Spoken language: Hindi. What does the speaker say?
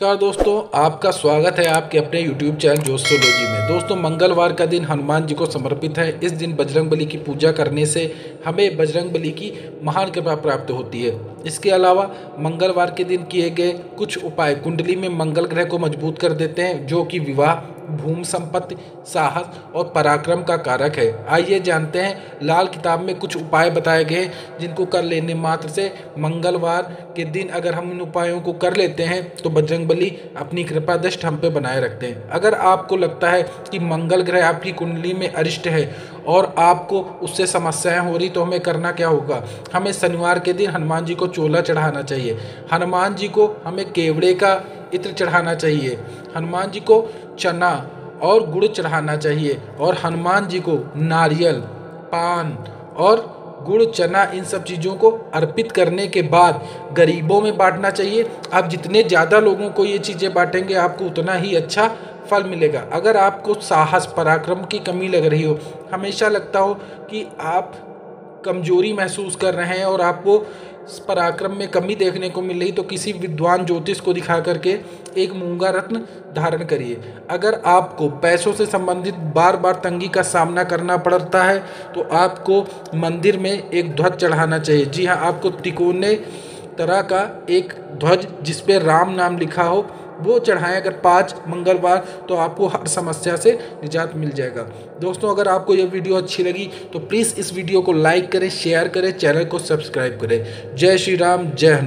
नमस्कार दोस्तों, आपका स्वागत है आपके अपने YouTube चैनल जोस्ट्रोलॉजी में। दोस्तों, मंगलवार का दिन हनुमान जी को समर्पित है। इस दिन बजरंग बली की पूजा करने से हमें बजरंग बली की महान कृपा प्राप्त होती है। इसके अलावा, मंगलवार के दिन किए गए कुछ उपाय कुंडली में मंगल ग्रह को मज़बूत कर देते हैं, जो कि विवाह भूमि संपत्ति साहस और पराक्रम का कारक है। आइए जानते हैं, लाल किताब में कुछ उपाय बताए गए जिनको कर लेने मात्र से मंगलवार के दिन अगर हम इन उपायों को कर लेते हैं तो बजरंग बली अपनी कृपा दृष्ट हम पे बनाए रखते हैं। अगर आपको लगता है कि मंगल ग्रह आपकी कुंडली में अरिष्ट है और आपको उससे समस्याएँ हो रही तो हमें करना क्या होगा? हमें शनिवार के दिन हनुमान जी को चोला चढ़ाना चाहिए। हनुमान जी को हमें केवड़े का इत्र चढ़ाना चाहिए। हनुमान जी को चना और गुड़ चढ़ाना चाहिए और हनुमान जी को नारियल, पान और गुड़, चना, इन सब चीज़ों को अर्पित करने के बाद गरीबों में बांटना चाहिए। आप जितने ज़्यादा लोगों को ये चीज़ें बांटेंगे, आपको उतना ही अच्छा फल मिलेगा। अगर आपको साहस, पराक्रम की कमी लग रही हो, हमेशा लगता हो कि आप कमज़ोरी महसूस कर रहे हैं और आपको पराक्रम में कमी देखने को मिल रही तो किसी विद्वान ज्योतिष को दिखा करके एक मूँगा रत्न धारण करिए। अगर आपको पैसों से संबंधित बार बार तंगी का सामना करना पड़ता है तो आपको मंदिर में एक ध्वज चढ़ाना चाहिए। जी हाँ आपको तिकोने तरह का एक ध्वज जिसपे राम नाम लिखा हो वो चढ़ाएँ अगर पाँच मंगलवार तो आपको हर समस्या से निजात मिल जाएगा। दोस्तों, अगर आपको यह वीडियो अच्छी लगी तो प्लीज़ इस वीडियो को लाइक करें, शेयर करें, चैनल को सब्सक्राइब करें। जय श्री राम, जय हनुमान।